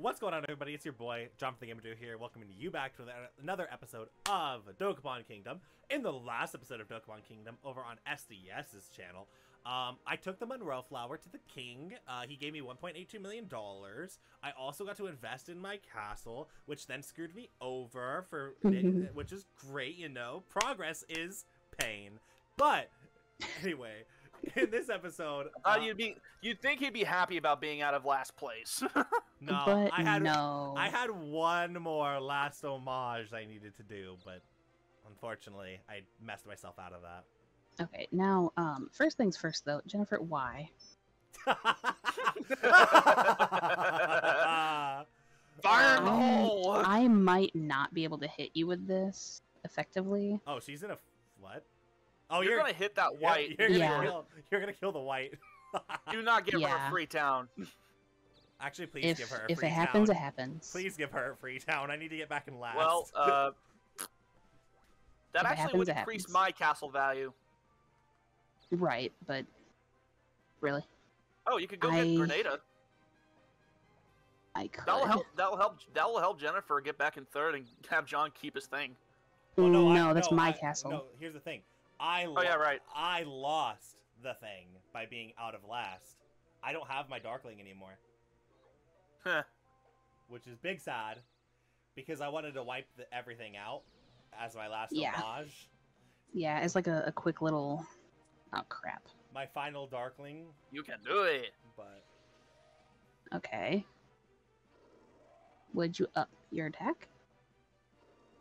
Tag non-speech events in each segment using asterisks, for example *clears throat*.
What's going on, everybody? It's your boy, Jonathan Dude here, welcoming you back to another episode of Dokapon Kingdom. In the last episode of Dokapon Kingdom, over on SDS's channel, um, I took the Monroe Flower to the king. Uh, he gave me $1.82 million. I also got to invest in my castle, which then screwed me over, for *laughs* which is great, you know. Progress is pain. But, anyway... *laughs* in this episode, uh, uh, you'd be you'd think he'd be happy about being out of last place. *laughs* no, but I had no. I had one more last homage I needed to do, but unfortunately, I messed myself out of that. Okay, now, um, first things first, though, Jennifer, why? *laughs* Fire in hole. I might not be able to hit you with this effectively. Oh, she's in a what? Oh, you're, you're gonna hit that white. You're, you're yeah. Gonna kill, you're gonna kill the white. *laughs* Do not give Yeah. her a free town. Actually, please If give her a if it happens, town. it happens. Please give her a free town. I need to get back in last. Well, *laughs* uh, that If actually happens, would increase my castle value. Right, but really, Oh, you could go I- get Grenada. I could. That'll help. That'll help. That'll help Jennifer get back in third and have John keep his thing. Well, no, I- that's no, my I- castle. No, here's the thing. I Oh, yeah, right. I lost the thing by being out of last. I don't have my Darkling anymore, Heh. which is big sad because I wanted to wipe the, everything out as my last Yeah. homage. Yeah, it's like a, a quick little. Oh crap. My final Darkling, you can do it. but Okay. Would you up your attack?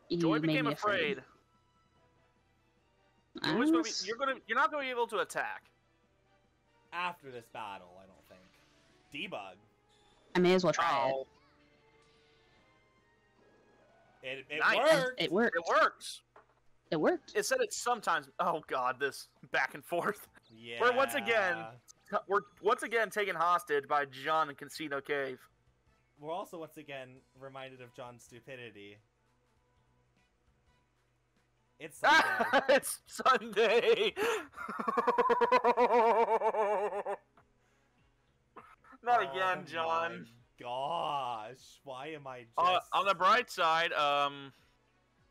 You Joy made became me afraid. I You're, gonna be, you're gonna. You're not gonna be able to attack. after this battle, I don't think. Debug. I may as well try Oh, It, it Nice. it. worked. It worked. it works. It worked. It said it sometimes. Oh God, this back and forth. Yeah. We're once again- We're once again taken hostage by John in Casino Cave. We're also once again reminded of John's stupidity. It's *laughs* Sunday. it's Sunday. *laughs* Not again, Oh John. My gosh, why am I just? Uh, on the bright side, um,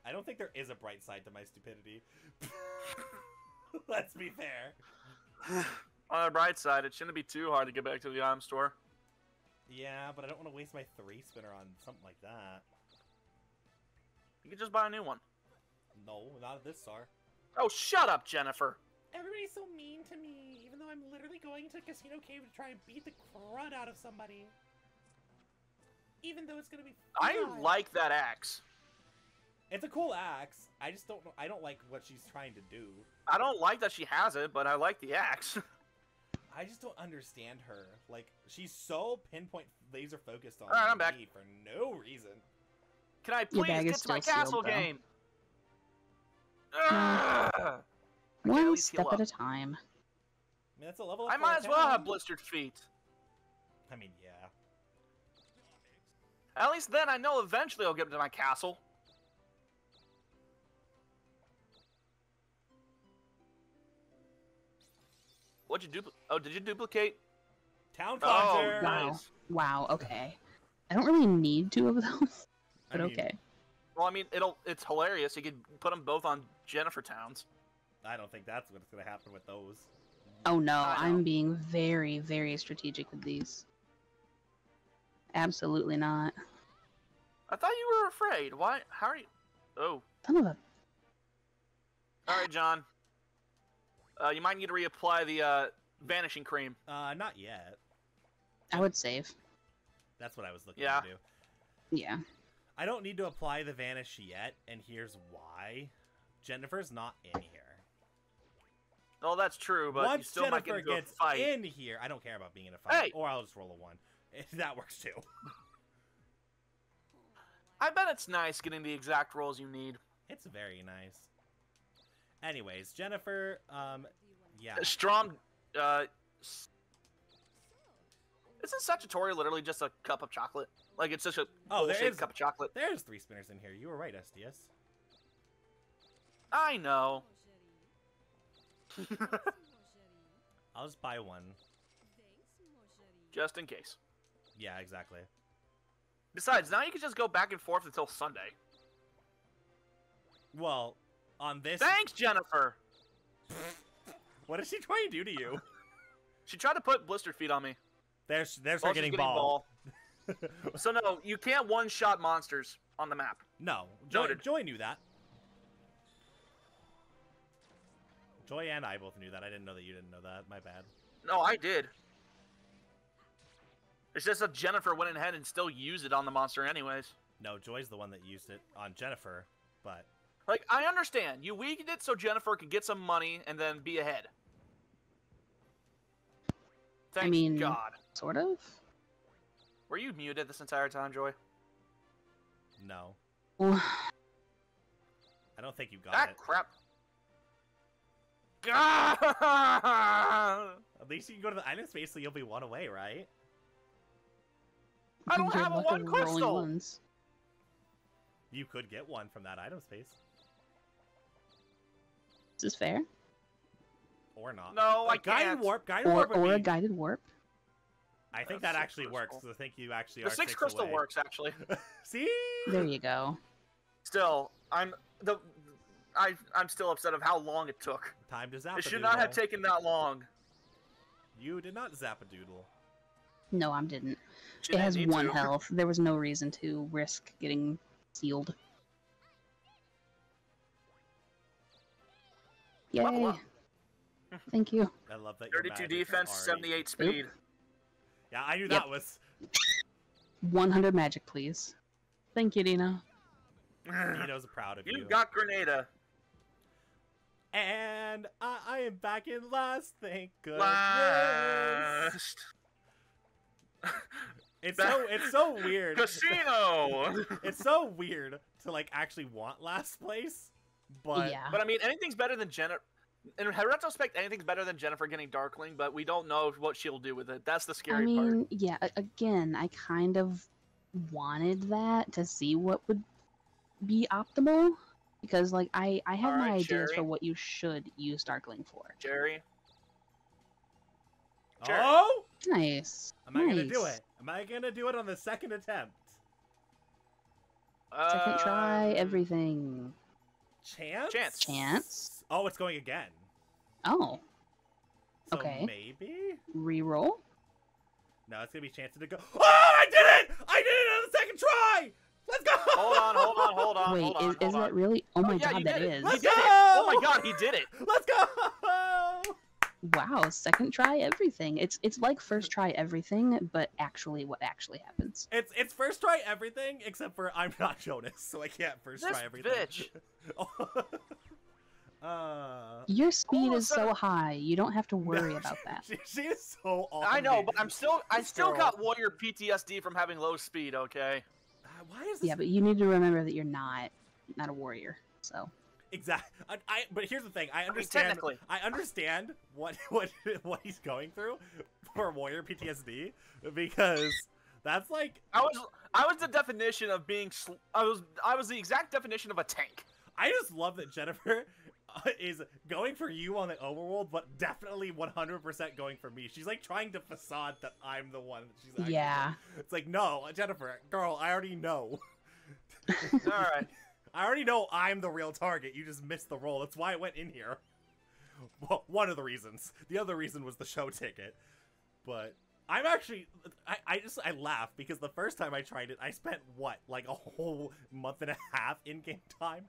I don't think there is a bright side to my stupidity. *laughs* Let's be fair. *sighs* on the bright side, it shouldn't be too hard to get back to the item store. Yeah, but I don't want to waste my three spinner on something like that. You can just buy a new one. No, not this SAR. Oh, shut up, Jennifer. Everybody's so mean to me, even though I'm literally going to Casino Cave to try and beat the crud out of somebody. Even though it's gonna be. I like that axe. It's a cool axe. I just don't know. I don't like what she's trying to do. I don't like that she has it, but I like the axe. *laughs* I just don't understand her. Like she's so pinpoint laser focused on Alright, I'm back. me for no reason. Can I Your please get to my castle sealed, though. game? Ugh. I can't at One step at a time. I mean, that's a level. Up I might as well have blistered feet. I mean, yeah. At least then I know eventually I'll get to my castle. What'd you duplicate? Oh, did you duplicate? Town Oh. Wow. nice. Wow. Okay. I don't really need two of those, I but mean, okay. Well, I mean, it'll it's hilarious. You could put them both on Jennifer Towns. I don't think that's what's gonna happen with those. Oh no, I know. I'm being very, very strategic with these. Absolutely not. I thought you were afraid. Why? How are you? Oh, Son of a. all right, John. Uh, you might need to reapply the uh, vanishing cream. Uh, not yet. I would save. That's what I was looking Yeah. to do. Yeah. I don't need to apply the vanish yet, and here's why. Jennifer's not in here. Oh, that's true, but you Once still might get Jennifer gets fight. in here, I don't care about being in a fight, Hey! or I'll just roll a one. *laughs* If that works too. *laughs* I bet it's nice getting the exact rolls you need. It's very nice. Anyways, Jennifer, um, yeah. Strom, uh, isn't Sagittarius literally just a cup of chocolate? Like it's just a Oh, there bullshit cup of chocolate. There's three spinners in here. You were right, SDS. I know. *laughs* I'll just buy one. just in case. Yeah, exactly. Besides, now you can just go back and forth until Sunday. Well, on this, Thanks, Jennifer. *laughs* what is she trying to do to you? She tried to put blistered feet on me. There's there's her while she's getting, ball. ball. *laughs* so no, you can't one-shot monsters on the map. No, Joy, Joy knew that. Joy and I both knew that. I didn't know that you didn't know that. My bad. No, I did. It's just that Jennifer went ahead and still used it on the monster anyways. No, Joy's the one that used it on Jennifer, but Like, I understand. You weakened it so Jennifer could get some money and then be ahead. Thank mean- God. Sort of. Were you muted this entire time, Joy? no. *sighs* I don't think you got that it. crap. God! At least you can go to the item space so you'll be one away, right? I don't good have a one crystal. ones. You could get one from that item space. This Is this fair? Or not. No, I Like, guided can't. warp, guided Or warp would or a guided warp? I think that actually works. crystal. So I think you actually The are six crystal away. works actually. *laughs* See? There you go. Still, I'm the I I'm still upset of how long it took. Time to zap. It should not have taken that long. You did not zap a doodle. No, I didn't. She it has one to. *laughs* health. There was no reason to risk getting sealed. Level Yay! Thank you. I love that. 32 defense, already- 78 speed. Yeah, I knew Yep. that was. 100 magic, please. Thank you, Dina. Nino's proud of you. you got Grenada. And I, I am back in last. Thank goodness. Last It's *laughs* so it's so weird. casino. *laughs* it's so weird to like actually want last place, but yeah. but I mean, anything's better than Jennifer. In retrospect, anything's better than Jennifer getting Darkling, but we don't know what she'll do with it. That's the I scary part. mean, yeah, again, I kind of wanted that to see what would be optimal. Because, like, I, I have my Alright, ideas for what you should use Darkling for. Jerry, Sure. oh, Nice. am I gonna do it? Am I gonna do it on the second attempt? Second try, Um, everything. Chance. Chance. Chance? Oh, it's going again. Oh, So Okay. maybe. reroll? No, it's gonna be chance to go. Oh, I did it! I did it on the second try. Let's go. Hold on, hold on, hold on, Wait, hold on. is, is hold that on. really? Oh, oh my yeah, god, you that it. is. Let's did it. go! Oh my god, he did it. Let's go. Wow, second try everything. It's it's like first try everything, but actually what actually happens. It's it's first try everything except for I'm not Jonas, so I can't first This try everything. bitch. *laughs* uh, Your speed of is so high, you don't have to *laughs* worry no, about that. She, she is so awesome. I know, but I'm still, I still girl. got warrior PTSD from having low speed. Okay. Uh, Why is this Yeah, but you need to remember that you're not not a warrior. So exact? I, I but here's the thing. I mean, understand. technically. I understand what *laughs* what what he's going through for warrior PTSD because that's like I was, I was the definition of being, sl- I was, I was the exact definition of a tank. I just love that Jennifer uh, is going for you on the overworld, but definitely 100% going for me. She's like trying to facade that I'm the one. that She's actually Yeah. It's like no, Jennifer, girl, I already know. All right. *laughs* I already know I'm the real target. You just missed the role. That's why I went in here. *laughs* Well, one of the reasons. The other reason was the show ticket. But I'm actually I, I just I laugh because the first time I tried it, I spent what, like a whole month and a half in game time?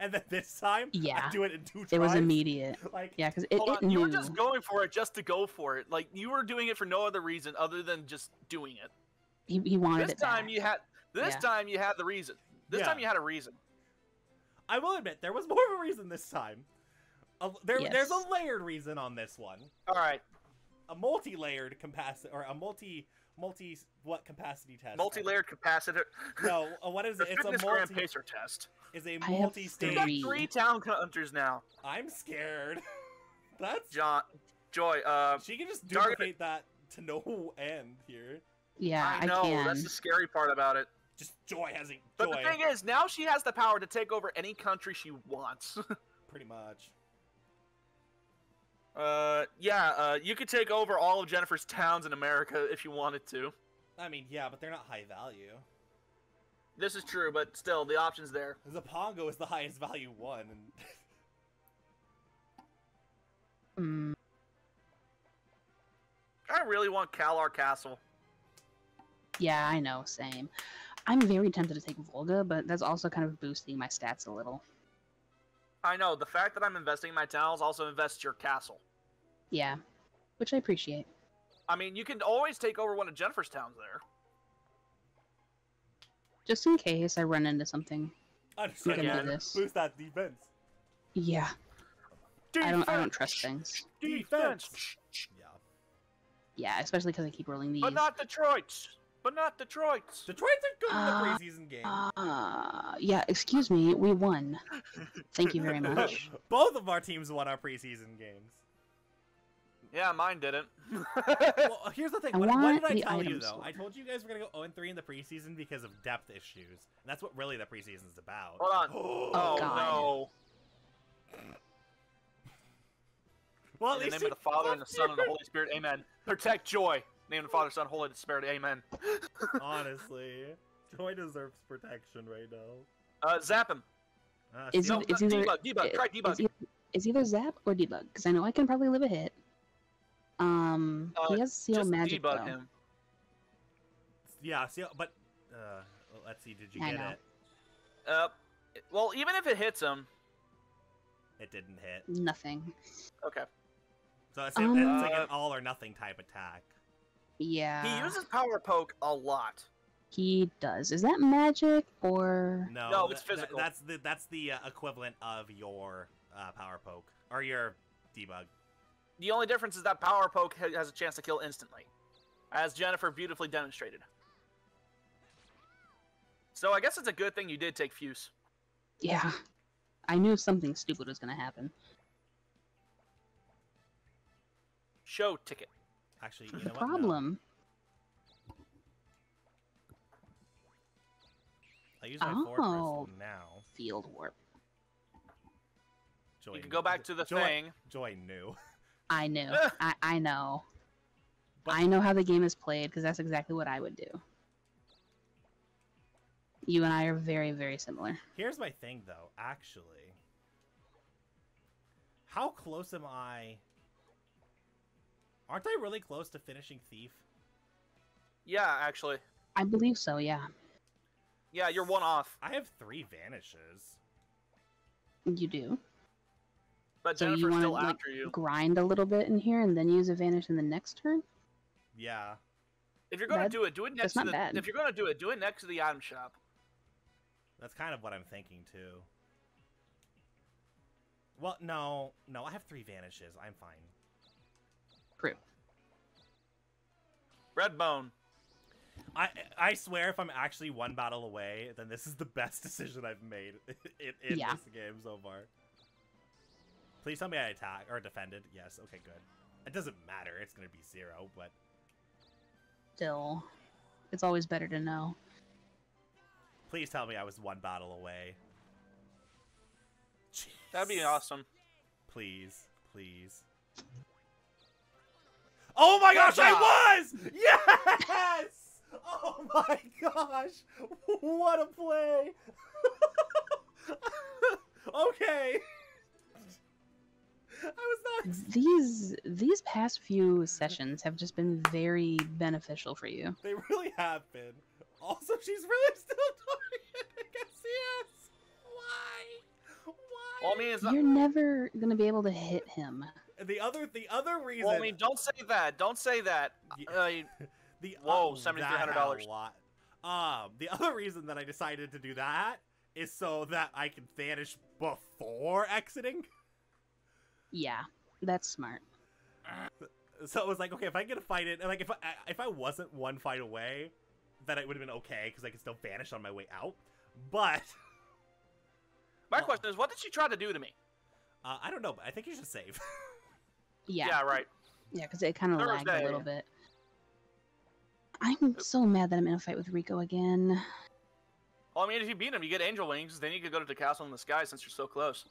And then this time Yeah. I do it in two tries. it was immediate. *laughs* Like Yeah, because it, it on. You were just going for it just to go for it. Like you were doing it for no other reason other than just doing it. he, he wanted This it time back. you had. This Yeah. time you had the reason. This Yeah. time you had a reason. I will admit there was *laughs* more of a reason this time. A, there, There's a layered reason on this one. All right. A multi-layered capacity or a multi multi what capacity test? Multi-layered capacitor. No, uh, what is *laughs* The it? It's a fitness gram multi. pacer test. Is a multi-stage. You got Three. three town hunters now. I'm scared. *laughs* That's John, Joy. Uh, she can just Target- duplicate that to no end here. yeah, I know can. that's the scary part about it. Just joy hasn't But joy the thing is, now she has the power to take over any country she wants. *laughs* pretty much. uh, yeah. Uh, you could take over all of Jennifer's towns in America if you wanted to. I mean, yeah, but they're not high value. This is true, but still, the option's there. Zapongo is the *laughs* highest value one, and Mm, *laughs* I really want Kalar Castle. yeah, I know. Same. I'm very tempted to take Volga, but that's also kind of boosting my stats a little. I know, the fact that I'm investing in my towns also invests your castle. Yeah, which I appreciate. I mean, you can always take over one of Jennifer's towns there. Just in case I run into something. understand Look into that. this. Boost that defense. Yeah, I don't. I don't trust things. Defense! Yeah. Yeah, especially because I keep rolling these. But not Detroit's! But not Detroit's! Detroit's are good in Uh, the preseason game. Uh, yeah. Excuse me. We won. Thank you very much. *laughs* Both of our teams won our preseason games. Yeah, mine didn't. *laughs* Well, here's the thing. I What, what did I the tell you though? sold. I told you guys we're gonna go 0 3 in the preseason because of depth issues, and that's what really the preseason's about. Hold on. *gasps* oh, oh God. no. Well, In the name of the Father and the *laughs* Son and the Holy Spirit, amen. Protect joy. Name of the Father, Son, Holy Spirit, amen. *laughs* Honestly, Joy deserves protection right now. Uh, zap him. Ah, Is see, No, it- it's no, either- debug, debug, try It's debug. either, it's either Zap or Debug, because I know I can probably live a hit. Um, Uh, he has Seal Just Magic debug though. him. yeah, seal, but uh, well, let's see. Did you I get know. it? Uh, well, even if it hits him, It didn't hit. Nothing. okay. So it's, Um, it's like an all or nothing type attack. Yeah. He uses power poke a lot. He does. Is that magic or? No, No, it's tha- tha- physical. that's the that's the uh, equivalent of your uh, power poke or your debug. The only difference is that power poke ha- has a chance to kill instantly, as Jennifer beautifully demonstrated. So I guess it's a good thing you did take Fuse. Yeah. I knew something stupid was gonna happen. Show ticket. Actually, you know the what? No. problem. I use my Oh. fortress now. Field warp. Joy You can go back to the Joy, thing. Joy knew. *laughs* I knew. *laughs* I, I know. But- I know how the game is played because that's exactly what I would do. You and I are very, very similar. Here's my thing, though. Actually, how close am I? Aren't I really close to finishing Thief? Yeah, actually. I believe so. Yeah, Yeah, you're one off. I have three vanishes. you do. But So you want to still like after you. grind a little bit in here and then use a vanish in the next turn. Yeah. If you're gonna That- do it, do it next that's to not the. bad. If you're gonna do it, do it next to the item shop. That's kind of what I'm thinking too. Well, no, no, I have three vanishes. I'm fine. True. Red bone. I I swear, if I'm actually one battle away, then this is the best *laughs* decision I've made *laughs* in, in Yeah. this game so far. Please tell me I attack or defended. Yes. Okay. Good. It doesn't matter. It's gonna be zero, but Still, it's always better to know. please tell me I was one battle away. That'd be awesome. Please, please. Oh my Good gosh, I was! Yes! Oh my gosh! What a play! *laughs* okay. I was not. These these past few sessions have just been very beneficial for you. They really have been. Also, she's really still doing it against CS. Why? Why? Well, I mean, not. You're never gonna be able to hit him. The other the other reason. Well, I mean, don't say that. Don't say that. Ye- Uh, *laughs* The Whoa, oh, that had $7,300. a lot. Um, the other reason that I decided to do that is so that I can vanish before exiting. Yeah, that's smart. *laughs* So it was like, okay, if I get a fight in, like if I if I wasn't one fight away, then it would have been okay because I could still vanish on my way out. But my Well- *laughs* question is, what did she try to do to me? uh, I don't know. But I think you should save. Yeah, Yeah, right. yeah, because it kind of lagged a little bit. I'm so mad that I'm in a fight with Rico again. Well, I mean, if you beat him, you get angel wings. Then you could go to the castle in the sky since you're so close.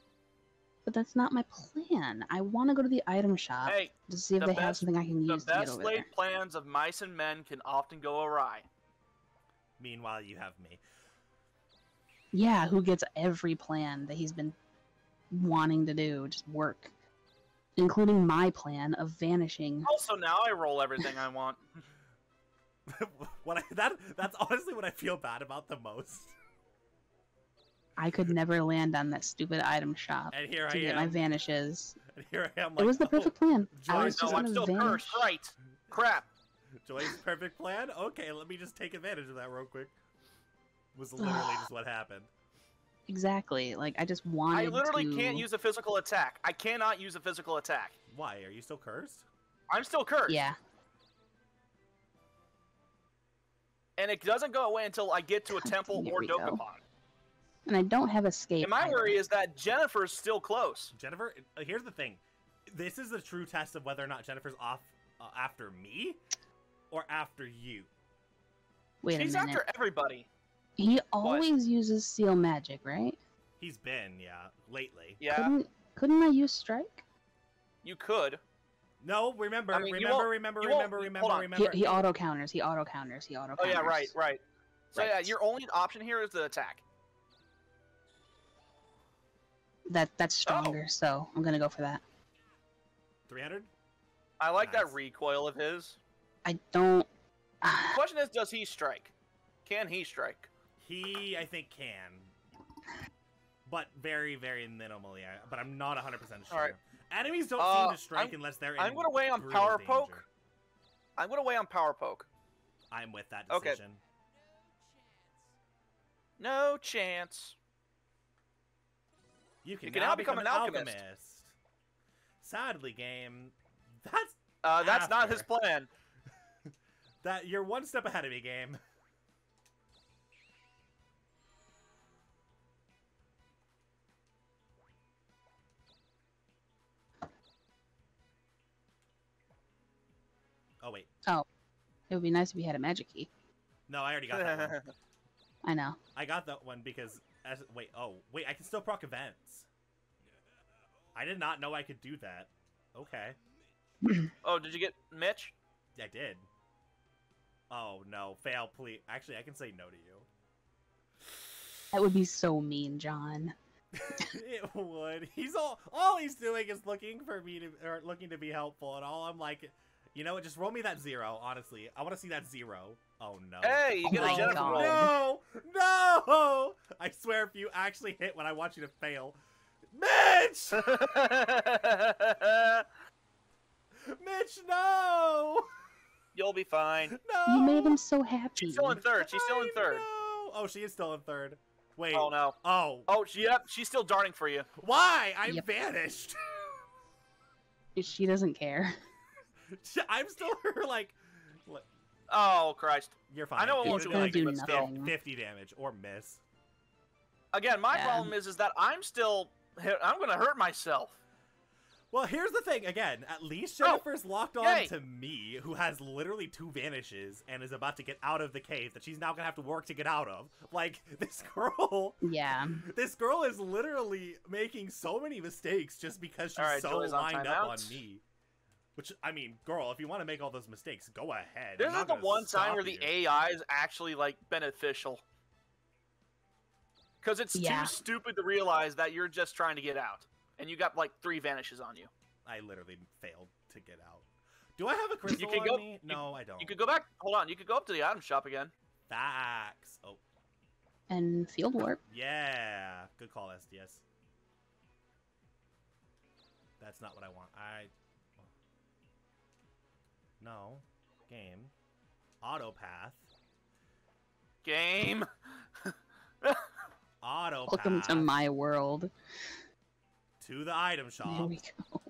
But that's not my plan. I want to go to the item shop Hey, to see if the they have something I can use to get best laid there. plans of mice and men can often go awry. Meanwhile, you have me. Yeah, who gets every plan that he's been wanting to do just work, including my plan of vanishing. Also, now I roll everything I want. *laughs* *laughs* what I, that that's honestly what I feel bad about the most. I could never land on that stupid item shop And here to I get am. my vanishes. And here I am. it was the oh, perfect plan. I Joy- was no, just I'm still vanish. cursed. Right. Crap. Joy's perfect plan. Okay, let me just take advantage of that real quick. Was *sighs* literally just what happened. Exactly. Like I just wanted. I literally to... can't use a physical attack. I cannot use a physical attack. Why are you still cursed? I'm still cursed. Yeah. And it doesn't go away until I get to a *laughs* temple or. Dokapon. And I don't have escape. And my either. worry is that Jennifer's still close. Jennifer, uh, here's the thing. This is the true test of whether or not Jennifer's off uh, after me or after you. Wait She's a minute. after everybody. He always uses seal magic, right? He's been, yeah, lately. Yeah, Couldn't couldn't I use strike? you could. No, remember, I mean, you remember, won't- remember, remember, remember. He, remember. he auto counters. He auto counters. He auto counters. Oh yeah, right, right. So yeah, your only option here is the attack. That that's Oh. stronger. So I'm gonna go for that. 300? I like Nice. that recoil of his. I don't. The *sighs* question is, does he strike? Can he strike? He, I think, can. But very, very minimally. I- But I'm not 100% sure. Alright. Enemies don't Uh, seem to strike I'm- unless they're in I'm gonna weigh on power danger. poke. I'm gonna weigh on power poke. I'm with that Okay. decision. No chance. You can, can now, now become, become an alchemist. alchemist. Sadly, game, that's Uh, that's not his plan. *laughs* that you're one step ahead of me, game. Oh It would be nice if he had a magic key. no, I already got that one. *laughs* I know. I got that one because as wait, oh wait, I can still proc events. I did not know I could do that. Okay, *clears throat* oh, did you get Mitch? I did. Oh no, fail, please. Actually, I can say no to you. That would be so mean, John. *laughs* it would. He's all all he's doing is looking for me to or looking to be helpful, and all I'm like, you know what? Just roll me that zero. Honestly, I want to see that zero. Oh no. Hey, you Oh get my a Jennifer roll. No, no! I swear, if you actually hit when I want you to fail, Mitch, *laughs* Mitch, no, You'll be fine. no. You made him so happy. She's still in third. She's still in I third. know. Oh, she is still in third. Wait. Oh no. Oh, Oh, she, yep, she's still darting for you. why? I'm Yep. vanished. *laughs* She doesn't care. *laughs* I'm still her *laughs* like. look, Oh Christ. You're fine. I know it It's won't do anything, do but still. nothing. 50 damage or miss. Again, my Yeah. problem is, is that I'm still, I'm gonna hurt myself. Well, here's the thing. Again, at least Oh, Jennifer's locked on yay. to me, who has literally two vanishes and is about to get out of the cave that she's now gonna have to work to get out of. Like *laughs* this girl, Yeah. this girl is literally making so many mistakes just because she's Alright, so Julie's on lined up on me. Which I mean, girl, if you want to make all those mistakes, go ahead. This is not the one time stop where the you. AI is actually like beneficial. Because it's Yeah. too stupid to realize that you're just trying to get out, and you got like three vanishes on you. I literally failed to get out. Do I have a crystal can on go- me? No, I don't. You could go back. Hold on. You could go up to the item shop again. Facts. Oh, And field warp. yeah. Good call, SDS. That's not what I want. I. No. Game. Autopath. Game. *laughs* Autopath. Welcome to my world. to the item There shop. we go.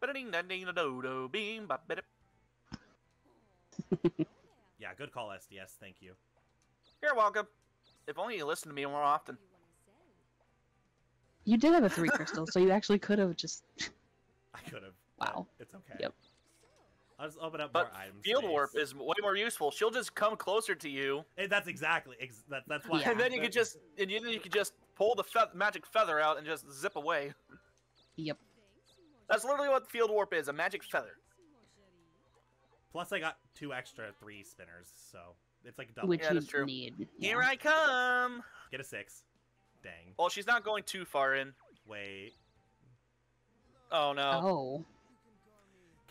Ba-da-ding-da-ding-da-do-do, beam, ba-ba-da. *laughs* Yeah, good call, SDS. Thank you. You're welcome. If only you listened to me more often. You did have a three crystal, so you actually could have just. *laughs* I could have. Wow. It's okay. Yep. I'll just open up But more items. Field warp is way more useful. She'll just come closer to you, eh, that's exactly. Ex- that, that's why. Yeah. and then you could just and then you could just pull the fe- magic feather out and just zip away. Yep. That's literally what field warp is—a magic feather. Plus, I got two extra three spinners, so it's like double. Which Yeah, you that's true. need. Here yeah. I come. Get a six. Dang. Well, she's not going too far in. Wait. Oh no. Oh,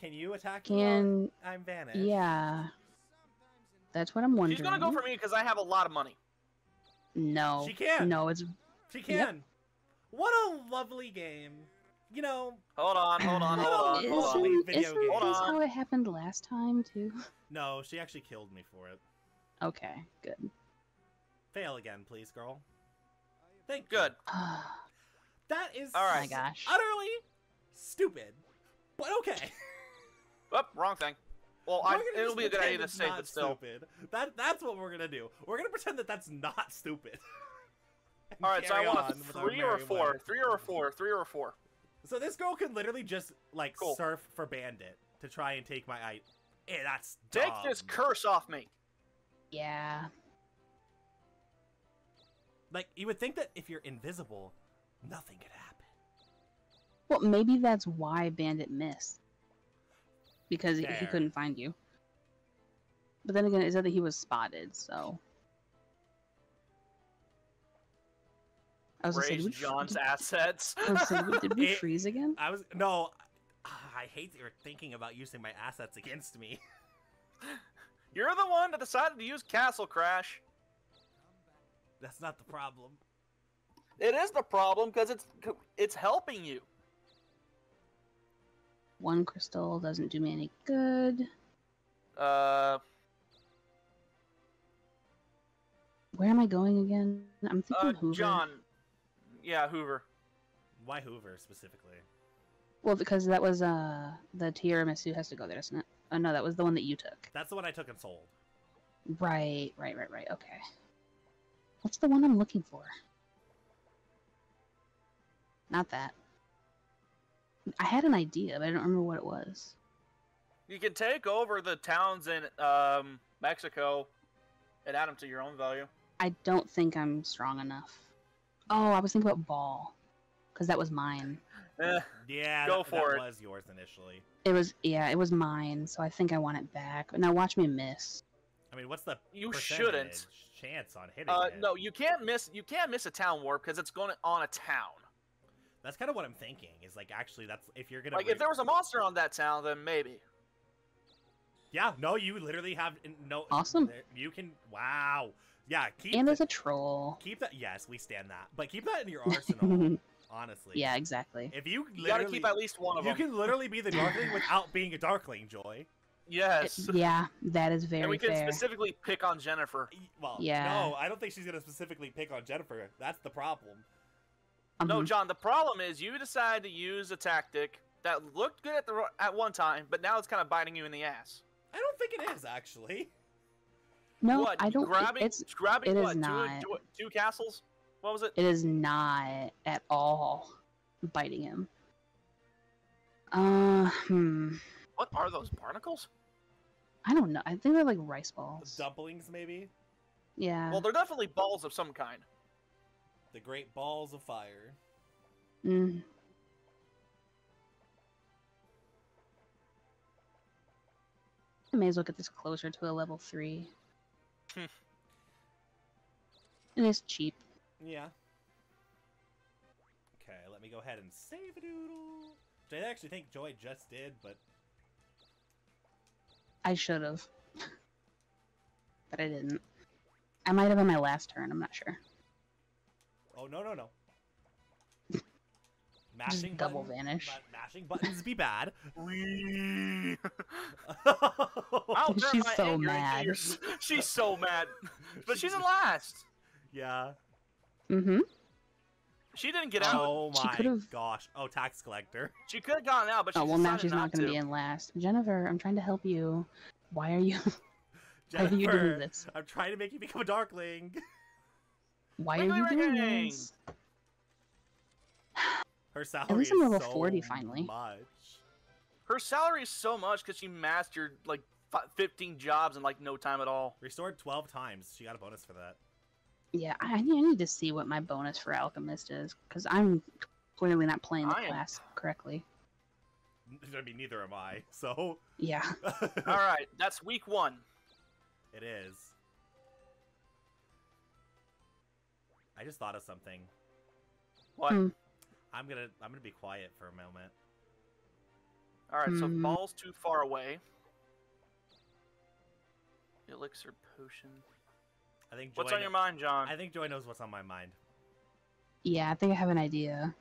Can you attack me? can I'm vanished. yeah. That's what I'm wondering. She's gonna go for me because I have a lot of money. No. She can. No, it's She can. What a lovely game. You know, Hold on, hold on, hold on, Isn't- *laughs* hold on. Isn't- Isn't, video isn't game. Hold this on. how it happened last time too? no, she actually killed me for it. Okay, good. Fail again, please, girl. Thank. Good. oh *sighs* That is All my gosh. utterly stupid, but okay. *laughs* Oop, wrong thing. Well, I, it'll be a good idea to it's save not still. Stupid. That that's what we're gonna do. We're gonna pretend that that's not stupid. *laughs* All right, so I want on a with our three or four, way. three or a four, three or a four. So this girl could literally just like Cool. surf for bandit to try and take my eye. Eh, that's Take this curse off me. Yeah. Like you would think that if you're invisible, nothing could happen. Well, maybe that's why Bandit missed. Because he- he couldn't find you. But then again, it said that he was spotted, so. I was gonna Raise did we, fr- John's did, assets. I was gonna *laughs* did we It- freeze again? I was no. Ah, I hate that you're thinking about using my assets against me. *laughs* You're the one that decided to use Castle Crash. That's not the problem. It is the problem because it's it's helping you. One crystal doesn't do me any good. Uh, Where am I going again? I'm thinking uh, Hoover. John. Yeah, Hoover. Why Hoover specifically? Well, because that was uh the tiramisu has to go there, doesn't it? Oh no, that was the one that you took. That's the one I took and sold. Right, right, right, right. Okay. What's the one I'm looking for? Not that. I had an idea, but I don't remember what it was. You can take over the towns in um, Mexico and add them to your own value. I don't think I'm strong enough. Oh, I was thinking about ball, because that was mine. *laughs* Eh, Yeah, Go that, for that it. was yours initially. It was yeah, it was mine. So I think I want it back. Now watch me miss. I mean, what's the you shouldn't. chance on hitting Uh, it? no, you can't miss. You can't miss a town warp because it's going on a town. That's kind of what I'm thinking. Is like actually that's if you're gonna Like if there was a monster on that town, then maybe. yeah no you literally have no Awesome. there- you can wow yeah keep And the- there's a troll. keep that yes we stand that but keep that in your arsenal *laughs* honestly yeah, exactly. if you You gotta keep at least one of you them. You can literally be the darkling *laughs* without being a darkling joy Yes. Uh, yeah, that is very and we can fair. specifically pick on Jennifer. Well Yeah. no I don't think she's gonna specifically pick on Jennifer that's the problem No, Mhm. John. The problem is you decide to use a tactic that looked good at the at one time, but now it's kind of biting you in the ass. I don't think it is actually no, what? I don't. Grabbing, It's grabbing it is what? Two, not. two, two castles. What was it? it is not at all biting him. Uh, hmm. What are those barnacles? I don't know. I think they're like rice balls. dumplings maybe Yeah. Well, they're definitely balls of some kind. The great balls of fire Mm. I may as well get this closer to a level three. *laughs* And it's cheap. Yeah. Okay, let me go ahead and save a doodle. Which I actually think Joy just did, but I should have, *laughs* but I didn't. I might have on my last turn. I'm not sure. Oh no no no. *laughs* Mashing double button- vanish. ma- mashing buttons be bad. Wee. *laughs* oh, I'll *laughs* turn She's my so anger into mad. your She's so mad, but she's in last. yeah. Mm-hmm. She didn't get out. Oh my gosh. Oh, tax collector. She could have gotten out, but she Oh well, now she's not going to be in last. Jennifer, I'm trying to help you. Why are you? Why are you Jennifer, doing this? I'm trying to make you become a darkling. Why are you doing Ring. this? *sighs* Her salary At least I'm level so 40 finally. Much. Her salary is so much because she mastered like 15 jobs in like no time at all. Restored 12 times. She got a bonus for that. Yeah, I, I need, I need to see what my bonus for alchemist is because I'm clearly not playing the I am- class correctly. *laughs* I mean, neither am I. So Yeah. *laughs* All right, that's week one. It is. I just thought of something. What? Hmm. I'm gonna I'm gonna be quiet for a moment. All right, so Hmm. ball's too far away. Elixir potion. I think. What's Joy on your mind, John? I think Joy knows what's on my mind. Yeah, I think I have an idea.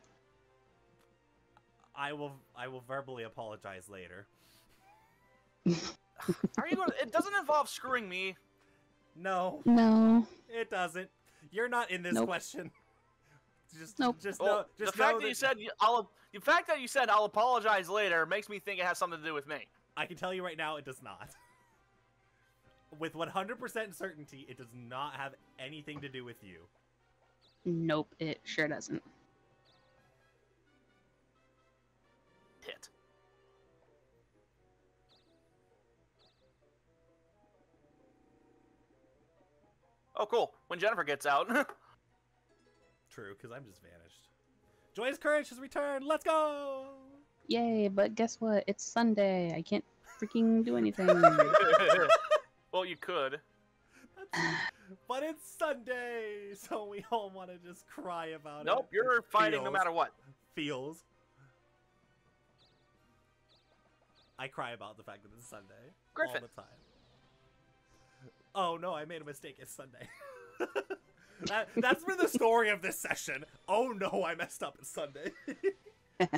I will I will verbally apologize later. *laughs* Are you going? to It doesn't involve screwing me. No, No. it doesn't. You're not in this Nope. question. *laughs* Just Nope. just Well, know just the fact know that you said I'll. The fact that you said I'll apologize later makes me think it has something to do with me. I can tell you right now, it does not. *laughs* With 100% certainty, it does not have anything to do with you. Nope, it sure doesn't. Hit. Oh, cool. When Jennifer gets out. *laughs* True, because I'm just vanished. Joy's courage has returned. Let's go. Yay, but guess what? It's Sunday. I can't freaking do anything. *laughs* *laughs* well, you could. *sighs* But it's Sunday, so we all want to just cry about it. Nope, you're fighting no matter what. Feels. I cry about the fact that it's Sunday Griffin. all the time. Oh no, I made a mistake. It's Sunday. *laughs* that, that's been the story of this session. Oh no, I messed up. It's Sunday. *laughs*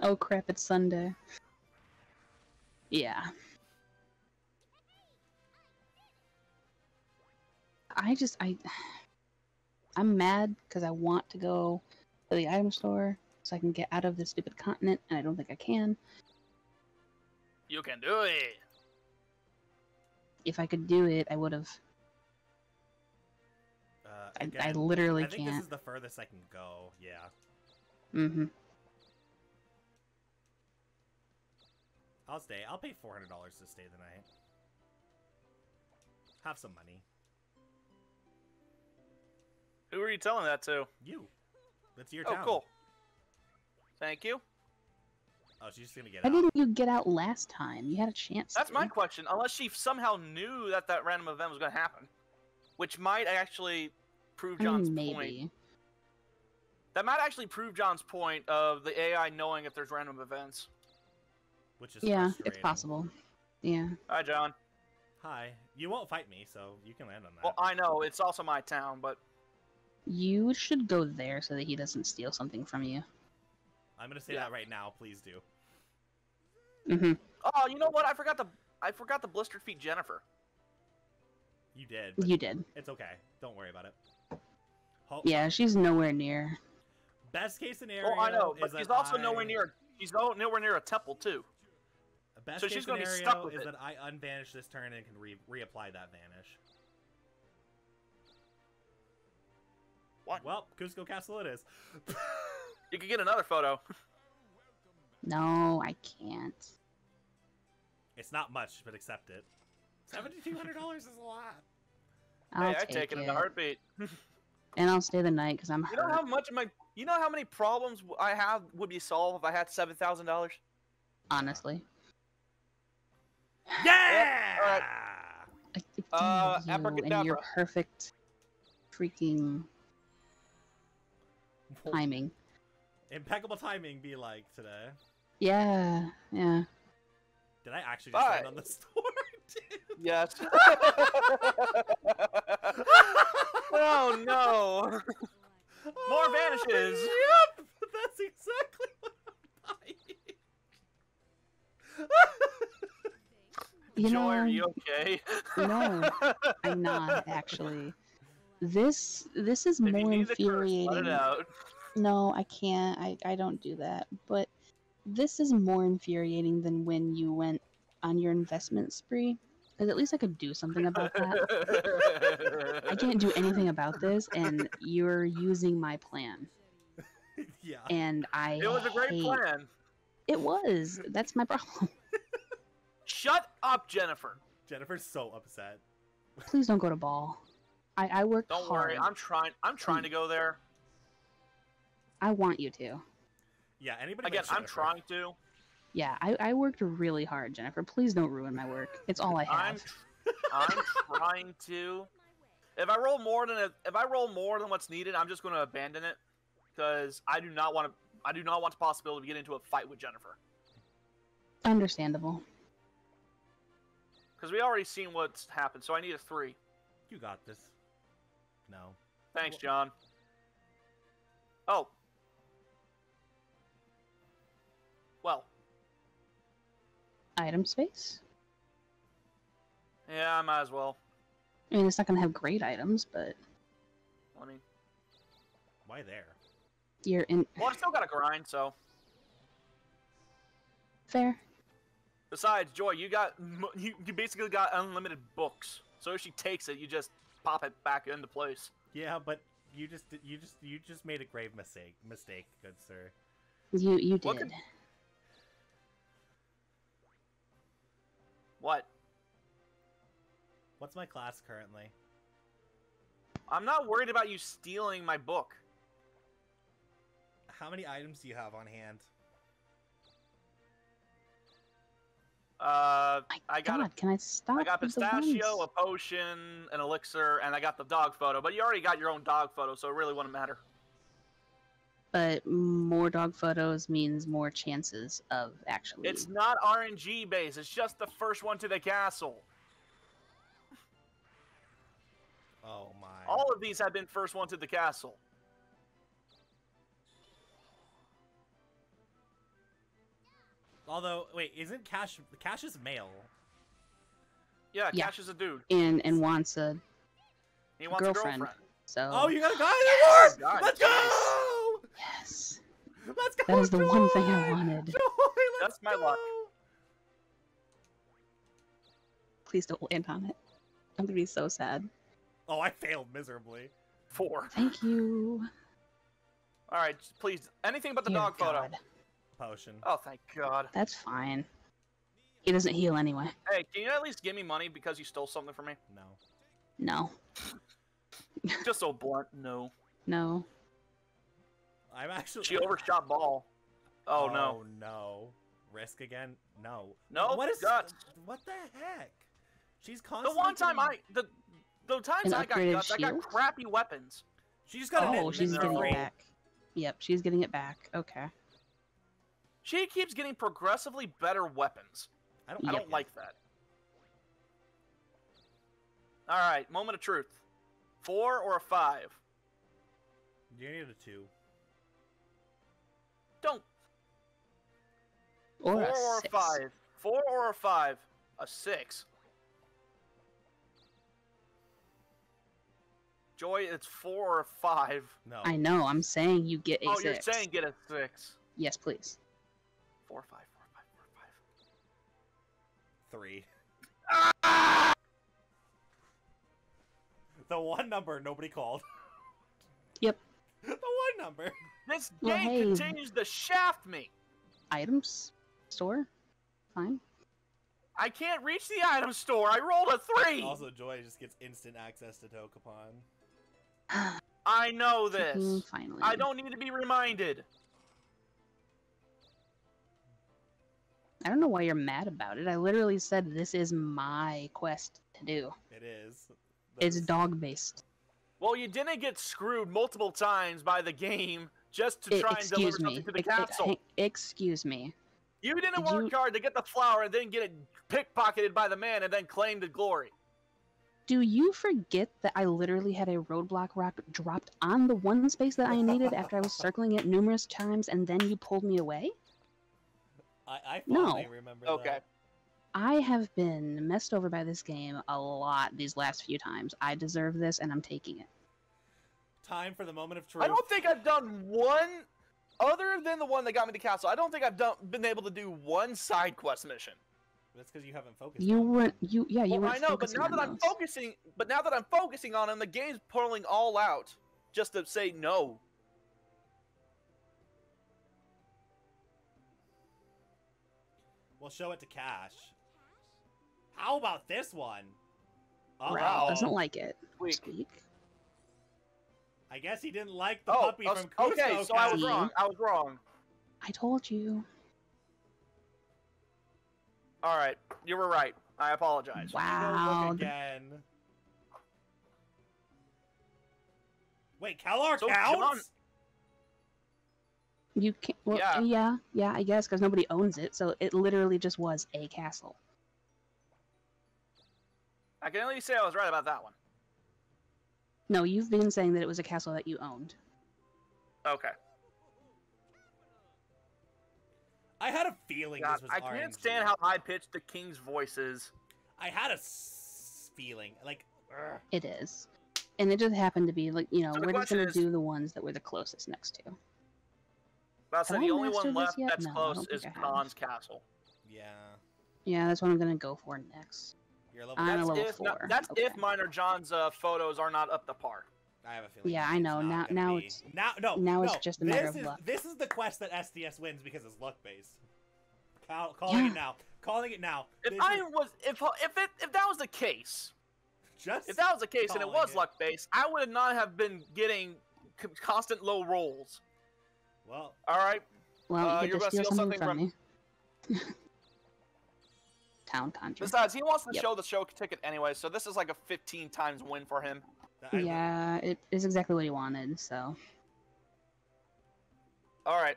oh crap, it's Sunday. Yeah. I just I *sighs* I'm mad because I want to go to the item store so I can get out of this stupid continent and I don't think I can. You can do it. If I could do it, I would have. Uh, I, I literally I think this can't. is the furthest I can go. Yeah. Mm-hmm. I'll stay. I'll pay four hundred dollars to stay the night. Have some money. Who are you telling that to? You. That's your Oh, town. cool. Thank you. Oh, she's just gonna get Why out. didn't you get out last time? You had a chance. That's to. my question. Unless she somehow knew that that random event was going to happen, which might actually prove I John's mean, maybe. point. That might actually prove John's point of the AI knowing if there's random events. Which is Yeah, it's possible. Yeah. Hi, John. Hi. You won't fight me, so you can land on that. Well, I know it's also my town, but You should go there so that he doesn't steal something from you. I'm gonna say Yeah. that right now. Please do. Mm-hmm. oh, you know what? I forgot the I forgot the blistered feet Jennifer. You did. You did. It's okay. Don't worry about it. Hope Yeah, she's nowhere near. Best case scenario. Oh, I know, is but that she's also I- nowhere near. She's nowhere near a temple too. Best so case she's gonna be scenario stuck with is it. that I unvanish this turn and can re- reapply that vanish. What? Well, Cusco Castle it is. *laughs* You could get another photo. *laughs* No, I can't. it's not much, but accept it. Seventy-two hundred dollars is a lot. I'll hey, I'd take, take it it, in a heartbeat. *laughs* and I'll stay the night because I'm You know how much of my, you know how many problems I have would be solved if I had seven thousand dollars. honestly. Yeah. alright. I think Uh, you and your perfect freaking *laughs* timing. Impeccable timing be like today. Yeah, yeah. Did I actually just land on the store? *laughs* Yes. *laughs* oh no. More oh, vanishes. Yep, that's exactly what I'm buying. You Joy, know, are you okay? no, I'm not actually. This this is If you more need the curse, let infuriating. it out. No, I can't. I, I don't do that. But this is more infuriating than when you went on your investment spree. Because at least I could do something about that. I can't do anything about this, and you're using my plan. *laughs* yeah. And I It was a great hate- plan. It was. That's my problem. *laughs* Shut up, Jennifer. Jennifer's so upset. Please don't go to ball. I, I worked Don't hard. worry. I'm trying. I'm trying to go there. I want you to. Yeah, anybody Again, I'm trying to. Yeah, I, I worked really hard, Jennifer. Please don't ruin my work. It's all I I'm. have. tr- I'm trying to. If I roll more than a, if I roll more than what's needed, I'm just going to abandon it because I do not want to. I do not want the possibility to get into a fight with Jennifer Understandable. because we already seen what's happened. So I need a three. You got this. No. Thanks, John. Oh. Well, Item space. yeah, I might as well. I mean, it's not gonna have great items, but I mean, Why there? you're in. well, I still got to grind. So, Fair. besides, Joy, you got you, you basically got unlimited books. So if she takes it, you just pop it back into place. Yeah, but you just you just you just made a grave mistake. Mistake, good sir. You you What did. could- What? What's my class currently? I'm not worried about you stealing my book. How many items do you have on hand? Uh, My I got a God, can I stop? I got pistachio, a potion, an elixir, and I got the dog photo. But you already got your own dog photo, so it really wouldn't matter. But more dog photos means more chances of actually. It's not RNG based. It's just the first one to the castle. Oh my. All of these have been first one to the castle. Although, wait, isn't Cash Cash is male? Yeah, Yeah. Cash is a dude. and and wants a He wants Girlfriend. a girlfriend. so. Oh, you got a guy that God, works! Let's go! Yes. Let's go! That is the one thing I wanted. Joy, let's That's my luck. Please don't land on it. I'm gonna be so sad. Oh, I failed miserably. Four. Thank you. All right, please. Anything but the Dear dog photo. Potion. Oh, thank God. That's fine. He doesn't heal anyway. Hey, can you at least give me money because you stole something from me? No. No. *laughs* Just so blunt. No. No. I'm actually. She overshot ball. Oh, oh, no. Oh no. Risk again? No. No, What is guts. What the heck? She's The one time getting- I the the times An I got upgraded guts, I got crappy weapons. She just got an Oh, she's getting it back. Yep, she's getting it back. Okay. She keeps getting progressively better weapons. I don't. I I don't like that. All right, moment of truth. Four or a five? You need a two. Don't. Or Four a or a six. five? Four or a five? A six. Joy, it's four or five. No. I know. I'm saying you get a oh, six. you're saying get a six. Yes, please. Four, five, four, five, four, five. Three. Ah! The one number nobody called. Yep. *laughs* the one number. This Well, game hey. continues to shaft me. Items store. Fine. I can't reach the item store. I rolled a three. Also, Joy just gets instant access to Dokapon. *sighs* I know this. Finally. I don't need to be reminded. I don't know why you're mad about it. I literally said this is my quest to do. It is. It's dog based. Well, you didn't get screwed multiple times by the game just to I- try and deliver excuse me. something to the Ex- ex- castle. hey, excuse me. You didn't Did work you- hard to get the flower and then get it pickpocketed by the man and then claim the glory. Do you forget that I literally had a roadblock rock dropped on the one space that I needed after I was circling it numerous times and then you pulled me away? I, I No. fondly remember Okay. that. I have been messed over by this game a lot these last few times. I deserve this and I'm taking it. Time for the moment of truth. I don't think I've done one, other than the one that got me to castle. I don't think I've done been able to do one side quest mission. That's because you haven't focused. You weren't you yeah, you Well, weren't I know, but now on that I'm those. focusing, but now that I'm focusing on him, the game's pulling all out just to say no. We'll show it to Cash. How about this one? Oh, Ralph wow. doesn't like it. Squeak. Squeak. I guess he didn't like the Oh, puppy oh, from Cusco. okay, so I was wrong. I was wrong. I told you. All right, you were right. I apologize. Wow. again. Wait, Kellar So counts? John- You can well, Yeah. yeah, yeah, I guess because nobody owns it, so it literally just was a castle. I can only say I was right about that one. No, you've been saying that it was a castle that you owned. Okay. I had a feeling God, this was hard. I can't RNG. stand how high pitched the king's voice is. I had a s- feeling like. ugh. It is, and it just happened to be like you know So we're just gonna is- do the ones that we're the closest next to. But I said Have the only one left yet? that's No, close is think Khan's castle. Yeah. Yeah, that's what I'm gonna go for next. You're level. I'm a That's level if not- four, that's if okay. mine or John's uh, photos are not up to par. I have a feeling. Yeah, I know. not Now- now be. it's- now no. now it's just a matter this of is, luck. This is the quest that SDS wins because it's luck based. Call, calling Yeah. it now. Calling it now. If This I is was, if if it, if that was the case, just if that was the case and it was it. luck based, I would not have been getting c- constant low rolls. well, All right, Well, Uh, you you're get to gonna steal steal something something from me. *laughs* Town conjure. Besides, he wants to Yep. show the show ticket anyway, so this is like a 15 times win for him. Yeah, it is exactly what he wanted. So All right,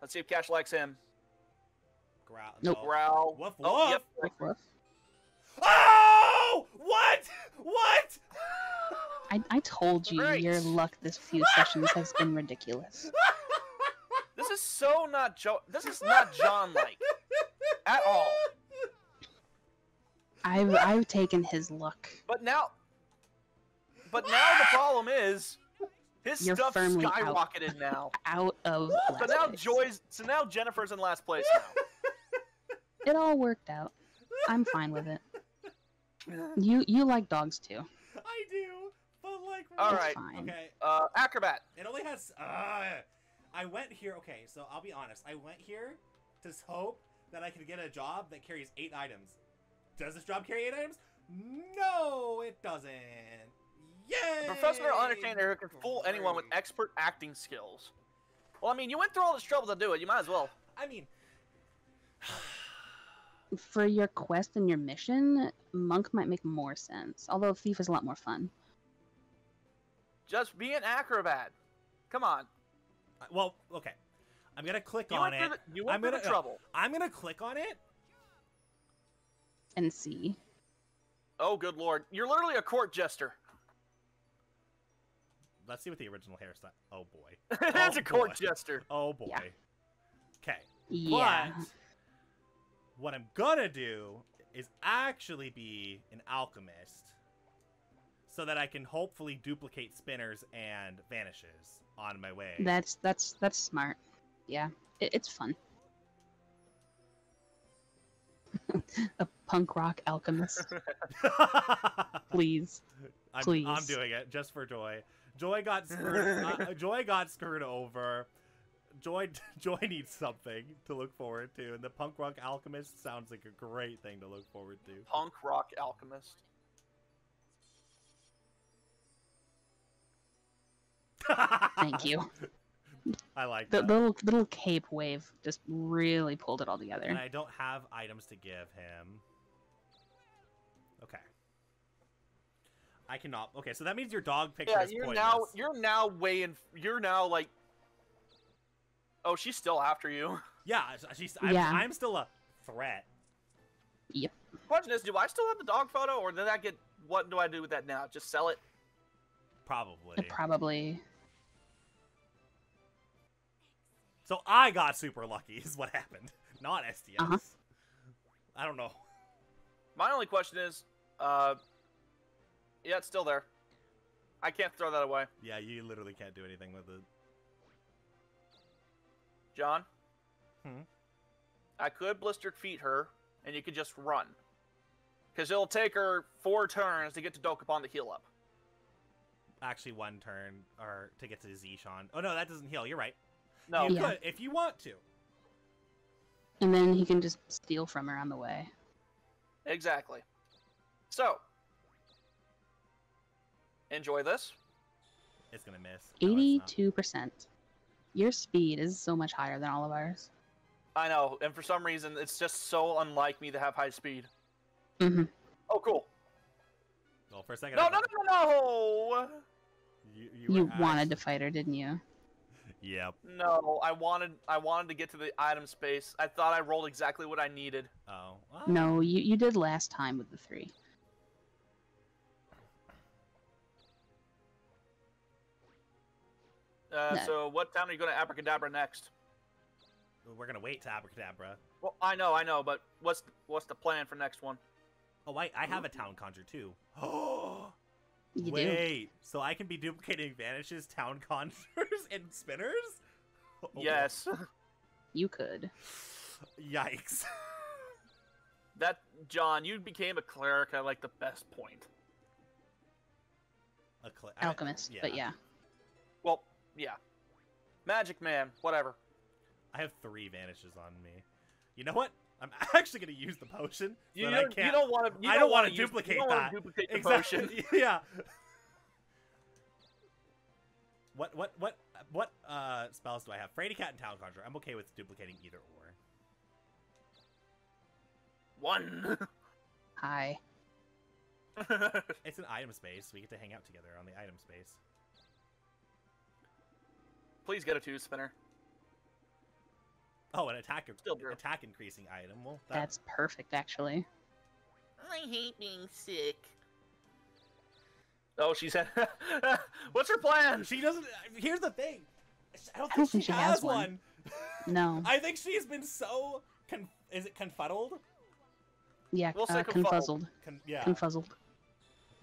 let's see if Cash likes him. Growl. Nope. no. Growl. Woof, Oh, yep. woof, woof. Oh! What? What? I I told you your luck this few sessions has been ridiculous. *laughs* This is so not Joe. This is not John like at all. I've I've taken his luck. But now, but now the problem is his You're stuff firmly out. skyrocketed now. out of So last now place. Joy's. So now Jennifer's in last place now. *laughs* It all worked out. I'm fine with it. You you like dogs too. I do, but like. All It's right. fine. Okay. uh, acrobat. It only has. Uh, I went here. Okay, so I'll be honest. I went here to hope that I could get a job that carries eight items. Does this job carry eight items? No, it doesn't. Yay! A professional entertainer who can fool anyone with expert acting skills. Well, I mean, you went through all this trouble to do it. You might as well. I mean, *sighs* For your quest and your mission, monk might make more sense. Although thief is a lot more fun. Just be an acrobat. Come on. Uh, well, okay. I'm gonna click You on it. the, you went I'm through gonna- the trouble. I'm gonna click on it. And see. Oh, good lord. You're literally a court jester. Let's see what the original hairstyle. Oh boy. *laughs* That's Oh, a court boy. jester. *laughs* Oh boy. Yeah. Okay. Yeah. But what I'm gonna do is actually be an alchemist so that I can hopefully duplicate spinners and vanishes on my way. That's that's that's smart. Yeah. It, it's fun. *laughs* a punk rock alchemist, *laughs* please. I'm, I'm doing it just for Joy. Joy got screwed. *laughs* uh, Joy got screwed over. Joy Joy needs something to look forward to, and the punk rock alchemist sounds like a great thing to look forward to. Punk rock alchemist. Thank you. I like The, that. the little little cape wave just really pulled it all together. and. I don't have items to give him. Okay. I cannot. Okay, so that means your dog picture Yeah, is you're pointless. now you're now way in. You're now like. Oh, she's still after you. *laughs* Yeah, she's. I'm, Yeah. I'm still a threat. Yep. Question is, do I still have the dog photo, or did I get? What do I do with that now? Just sell it? Probably. Probably. So I got super lucky, is what happened. *laughs* Not SDS. Uh-huh. I don't know. My only question is, uh, yeah, it's still there. I can't throw that away, Yeah, you literally can't do anything with it. John. Hmm? I could blistered feet her, and you could just run, because it'll take her four turns to get to Dokapon to heal up. Actually, one turn or to get to Zishan. Oh no, that doesn't heal. You're right. No, you Yeah. could if you want to. And then he can just steal from her on the way. exactly. So, enjoy this. It's gonna miss. No. Eighty-two percent. Your speed is so much higher than all of ours. I know, and for some reason, it's just so unlike me to have high speed. hmm Oh, cool. Well, for a second. No, I no, no, no, no! You, you You wanted to fight her, didn't you? Yep. No, I wanted I wanted to get to the item space. I thought I rolled exactly what I needed. Oh. well, No, you you did last time with the three. Uh, No. So what town are you going to abracadabra next? We're gonna wait to abracadabra. Well, I know, I know, but what's what's the plan for next one? Oh, I, I have a town conjure too. *gasps* *gasps* Oh. You do. Wait, so I can be duplicating vanishes, town *laughs* conjures, and spinners? *laughs* Oh, Yes, *laughs* You could. Yikes. that John, you became a cleric at like the best point. A cl- I- Alchemist, but yeah. Well, yeah, magic man, whatever. I have three vanishes on me. You know what? I'm *laughs* actually gonna use the potion. You but I don't, you can't- don't want to. I don't want wanna to duplicate you don't that. Wanna duplicate the exactly. potion. *laughs* yeah. What what what what uh spells do I have? Frady Cat and Town Conjure. I'm okay with duplicating either or. One. Hi. *laughs* It's an item space. We get to hang out together on the item space. Please get a two spinner. Oh, an attack Still true. attack increasing item. Well, that, That's perfect, actually. I hate being sick. Oh, she said. *laughs* What's her plan? she doesn't. Here's the thing. I don't I think, don't she, has, one. one. *laughs* No. I think she's been so. Con- is it confuddled? Yeah, We'll uh, confuzzled. confuzzled. Con- yeah. Confuzzled.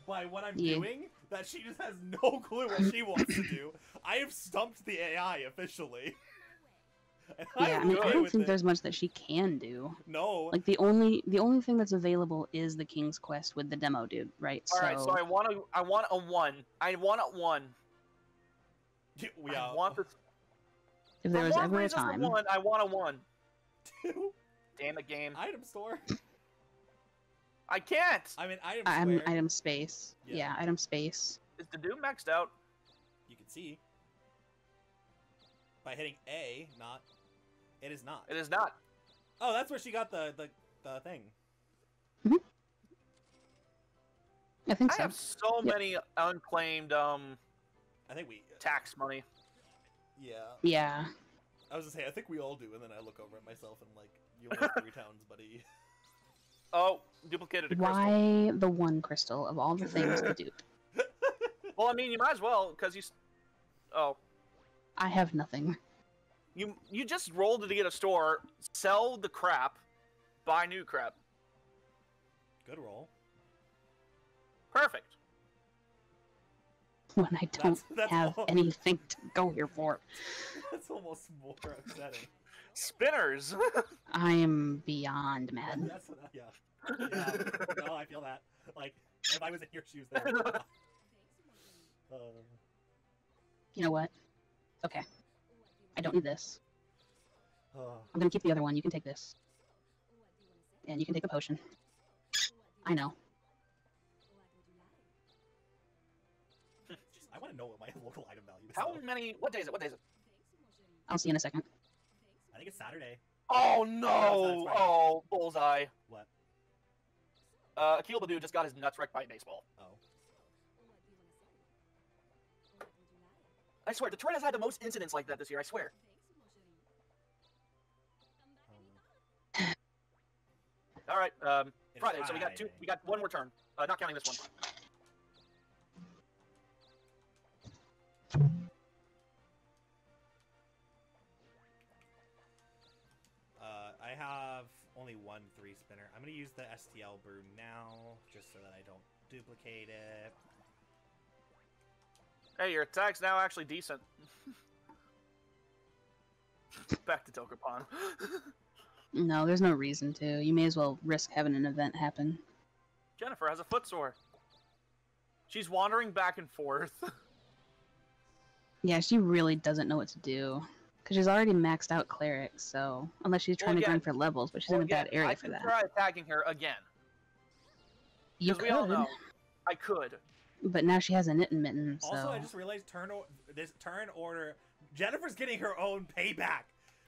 by what I'm Yeah. doing that she just has no *laughs* clue what she wants to do. I have stumped the AI officially. And Yeah, I mean, I don't think it. there's much that she can do. No. Like the only the only thing that's available is the King's Quest with the demo dude, right? All right, so I want a I want a one. I want a one. we *laughs* I uh, want this. if there for was one ever a reason for time, One, I want a one. two Damn it, game. item store. *laughs* I can't. I mean item I'm square. item space. Yeah. Yeah. item space. Is the doom maxed out? You can see by hitting A, not. It is not. It is not. Oh, that's where she got the the, the thing. I think I so. have so Yep. many unclaimed um I think we. tax money. Yeah. Yeah. I was gonna say I think we all do, and then I look over at myself and like you only have three *laughs* towns, buddy. Oh, duplicated a crystal. Why the one crystal of all the things to do? *laughs* Well, I mean, you might as well because you. s- Oh, I have nothing. You you just rolled to get a store, sell the crap, buy new crap. Good roll. Perfect. When I don't That's- *laughs* that's have all. anything to go here for. *laughs* That's almost more upsetting. Spinners. *laughs* I am beyond mad. That's what I, yeah. yeah. No, I feel that. Like if I was in your shoes, there. uh, You know what? Okay. I don't need this. uh, I'm gonna keep the other one. You can take this. And you can take the potion. I know. *laughs* I want to know what my *laughs* local item value is. How though. many? What day is it? What day is it? I'll see you in a second. I think it's Saturday. Oh no! Oh, bullseye. What? Uh, Akil Baddoo just got his nuts wrecked by a baseball. Oh. I swear, Detroit has had the most incidents like that this year. I swear. um, *laughs* All right, um, Friday. So we got two. We got one more turn. Uh, not counting this one. Uh, I have only one three spinner. I'm gonna use the STL brew now, just so that I don't duplicate it. Hey, your attack's now actually decent. *laughs* Back to Dokapon. No, there's no reason to. You may as well risk having an event happen. Jennifer has a footsore. She's wandering back and forth. *laughs* Yeah, she really doesn't know what to do. Because she's already maxed out cleric, so unless she's trying to again- grind for levels, but she's Well, in a bad again, area I for could that. try attacking her again. You Because we all know I could. But now she has a knitting mitten, so Also, I just realized turn o- this turn order. Jennifer's getting her own payback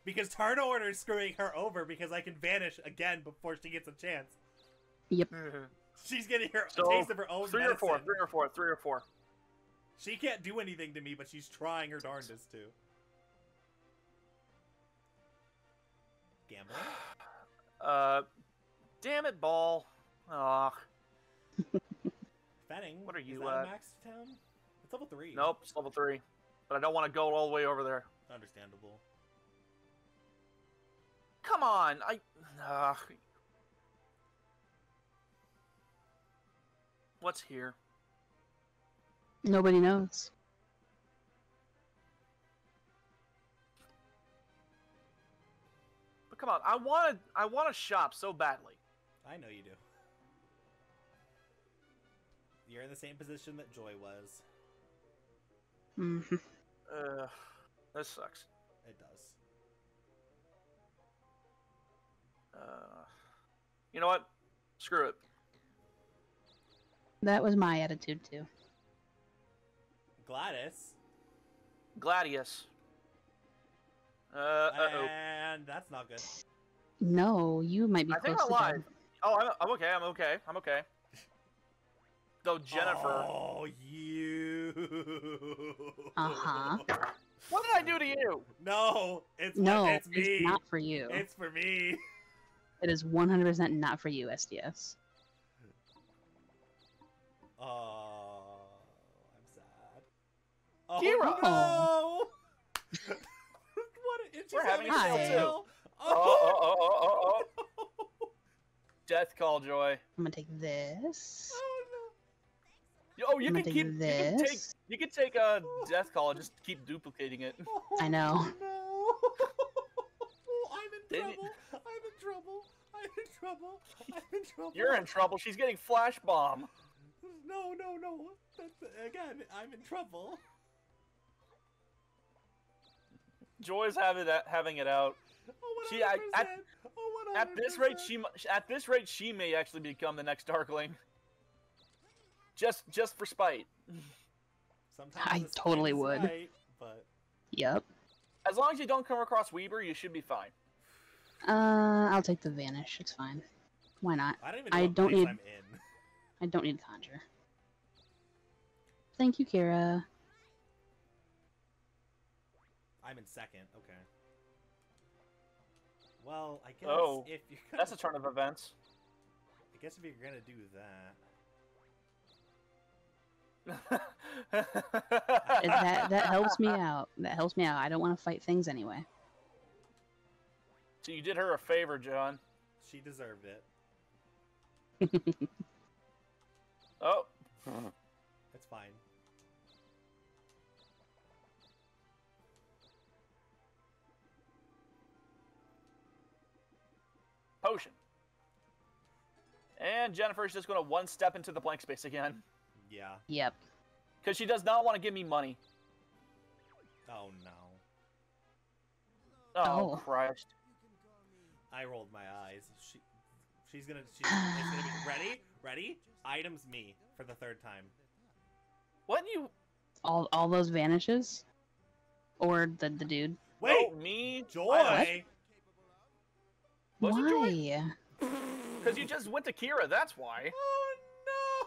because turn order is screwing her over because I can vanish again before she gets a chance. Yep. She's getting her So, taste of her own three or four, three or four, three or four. She can't do anything to me, but she's trying her darndest to. Gambling? *sighs* Uh, damn it, ball. Ugh. *laughs* Fenning? What are is you that a uh, max town? It's level 3. Nope, it's level three. But I don't want to go all the way over there. Understandable. Come on, I. Ugh. What's here? Nobody knows. But come on, I want to. I want to shop so badly. I know you do. You're in the same position that Joy was. hmm Ugh, this sucks. It does. Uh, you know what? Screw it. That was my attitude too. Gladys. Gladius. Uh, uh oh. And that's not good. No, you might be I think I'm to alive. Oh, I'm, I'm okay. I'm okay. I'm okay. Though Jennifer, Oh, you. Uh-huh. what did I do to you? No, it's No, it's me. it's not for you. It's for me. It is 100% not for you, SDS. Oh, I'm sad. Oh Kira! no! *laughs* what? A, she's We're having a sale, too. Oh, oh, oh, oh, oh, oh. *laughs* Death call, Joy. I'm gonna take this. Oh, You- Oh, you I'm can keep. take You can take. You can take a death call and just keep duplicating it. no. I know. *laughs* No. I'm in Didn't trouble. I'm in trouble. I'm in trouble. I'm in trouble. You're in trouble. She's getting flash bomb. No, no, no. That's, again, I'm in trouble. Joy's having it, having it out. Oh, 100%. She- I- at- oh, 100%. At this rate, she at this rate she may actually become the next Darkling. Just just for spite. Sometimes I totally would. right, but Yep. As long as you don't come across Weber, you should be fine. Uh, I'll take the vanish. It's fine. Why not? I don't even know I don't need- I'm in. *laughs* I don't need conjure. Thank you, Kira. I'm in second. Okay. Well, I guess Oh, if you're gonna, That's a turn of events. I guess if you're gonna do that, It- that that helps me out. That helps me out. I don't want to fight things anyway. so you did her a favor, John. she deserved it. *laughs* Oh, That's fine. potion. And Jennifer's just going to one step into the blank space again. Yeah. Yep. Because she does not want to give me money. Oh no. Oh, Oh. Christ. I rolled my eyes. She, she's gonna. She's gonna be *sighs* ready. Ready. Items me for the third time. What you. All all those vanishes, or the the dude. Wait, Oh, me? Joy. Was Joy? Why? Because you just went to Kira, that's why.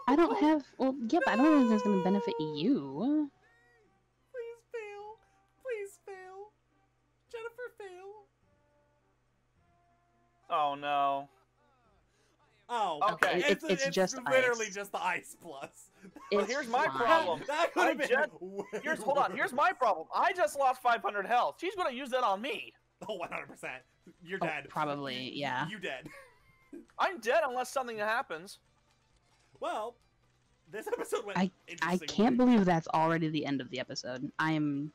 No! I don't have. Well, yeah, but I don't think that's gonna benefit you. Please fail. Please fail. Jennifer fail. Oh, no. Oh, Okay. It- it's just literally ice. just the ice plus. *laughs* Well, here's my fine. problem. *laughs* That could have been. just- way Here's hold on. Here's my problem. I just lost 500 health. She's gonna use that on me. Oh, 100 percent. You're Oh, dead. probably, yeah. You dead. *laughs* I'm dead unless something happens. Well, this episode went. I interesting can't way. believe that's already the end of the episode. I am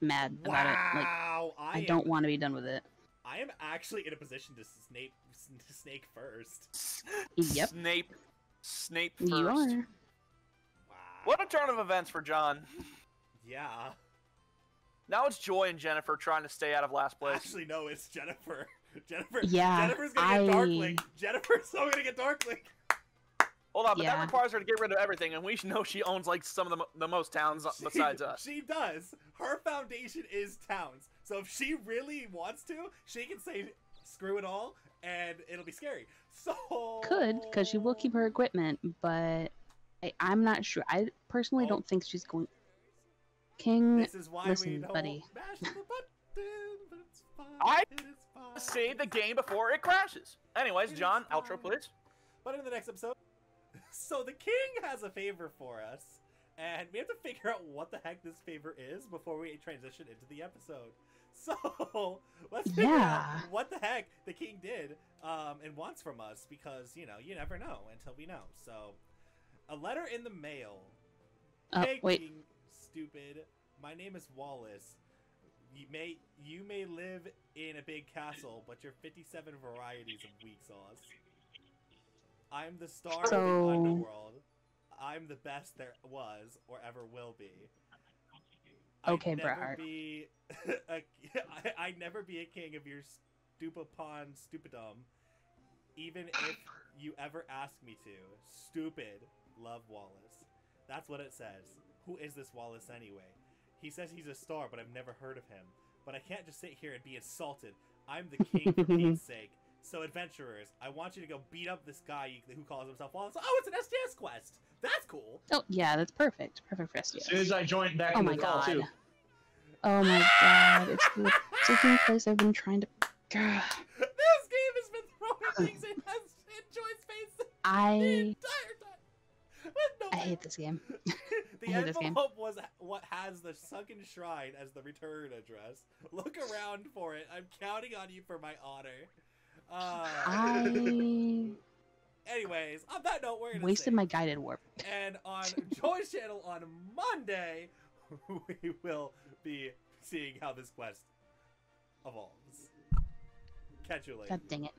mad about it. Like Wow, I, I don't want to be done with it. I am actually in a position to snake to snake first. Yep. Snape. Snape first. You are. Wow. What a turn of events for John. Yeah. Now it's Joy and Jennifer trying to stay out of last place. Actually, no, it's Jennifer. *laughs* Jennifer. Yeah, Jennifer's gonna get Darkling. Jennifer's so gonna get Darkling. Hold on, but that requires her to get rid of everything, and we should *laughs* know she owns like some of the, mo- the most towns She- besides us. She does. Her foundation is towns. So if she really wants to, she can say screw it all and it'll be scary. So Could, because she will keep her equipment, but I, I'm not sure. I personally Oh. don't think she's going. King, This is why we listen, don't buddy. mash the button, but it's fine. I it is fine. Save the game before it crashes. Anyways, It is John, fine. outro, please. But in the next episode, so the king has a favor for us, and we have to figure out what the heck this favor is before we transition into the episode. *laughs* So let's figure Yeah. out what the heck the king did um, and wants from us, because you know you never know until we know. So, a letter in the mail. Oh, hey, wait. King, stupid. My name is Wallace. You may you may live in a big castle, but you're 57 varieties of weak sauce. I'm the star of the underworld. I'm the best there was or ever will be. I'd Okay, Hart. Be *laughs* a, I, *laughs* I'd never be a king of your stupid stupidum, even if you ever ask me to. Stupid, love Wallace. That's what it says. Who is this Wallace anyway? He says he's a star, but I've never heard of him. But I can't just sit here and be insulted. I'm the king for *laughs* Pete's sake. So, adventurers, I want you to go beat up this guy who calls himself Wallace. Oh, it's an SDS quest. That's cool. Oh yeah, that's perfect. Perfect for As soon SDS. as I joined back Oh in my the call too. god. Oh my god. It's the freaking place I've been trying to. Gah. *sighs* this game has been throwing *sighs* things in, in Joy's face the I entire time. No *laughs* *laughs* I hate this game. the I hate this game. envelope was what has the sunken shrine as the return address. Look around for it. I'm counting on you for my honor. Uh, I anyways, on that note, we're wasted my guided warp. And on *laughs* Joy's channel on Monday, *laughs* we will be seeing how this quest evolves. Catch you later. God dang it.